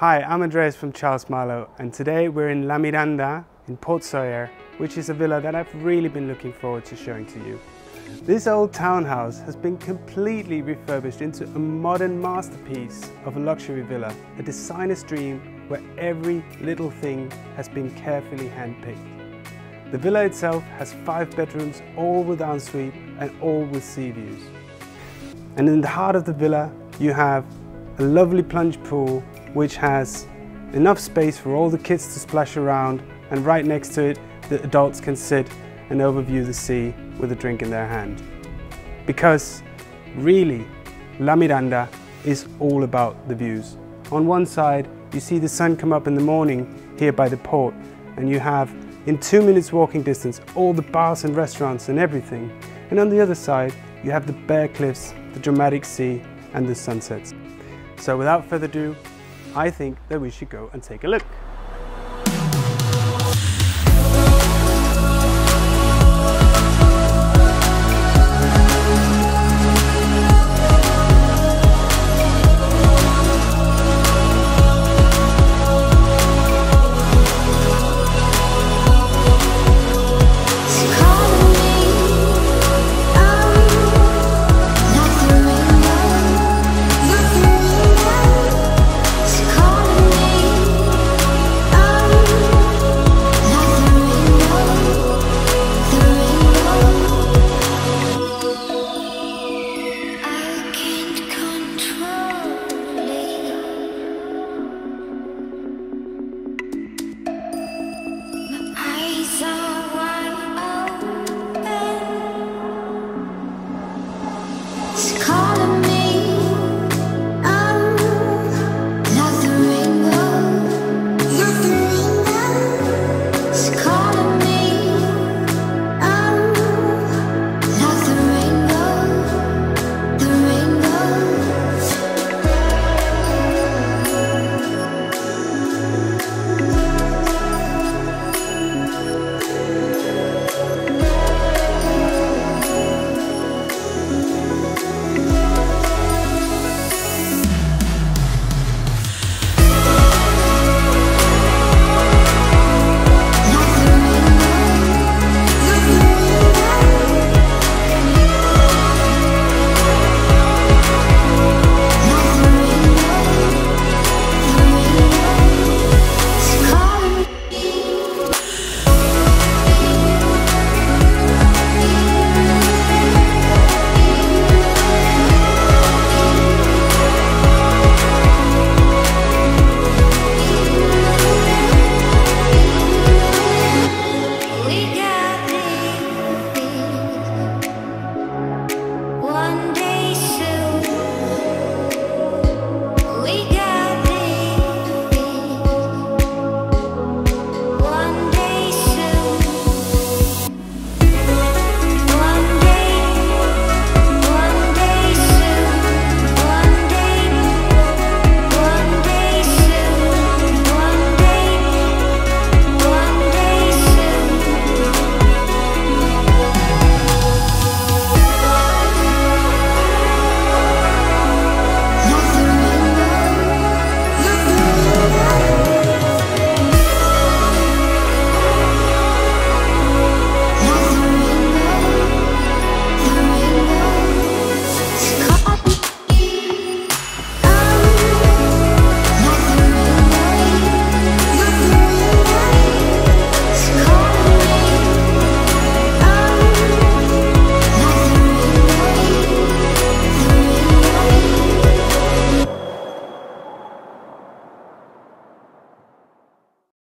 Hi, I'm Andreas from Charles Marlow and today we're in La Miranda in Port Sóller, which is a villa that I've really been looking forward to showing to you. This old townhouse has been completely refurbished into a modern masterpiece of a luxury villa, a designer's dream where every little thing has been carefully handpicked. The villa itself has five bedrooms, all with ensuite and all with sea views. And in the heart of the villa, you have a lovely plunge pool which has enough space for all the kids to splash around and right next to it the adults can sit and overview the sea with a drink in their hand. Because really, La Miranda is all about the views. On one side, you see the sun come up in the morning here by the port and you have in two minutes walking distance all the bars and restaurants and everything. And on the other side, you have the bare cliffs, the dramatic sea and the sunsets. So without further ado, I think that we should go and take a look. Come.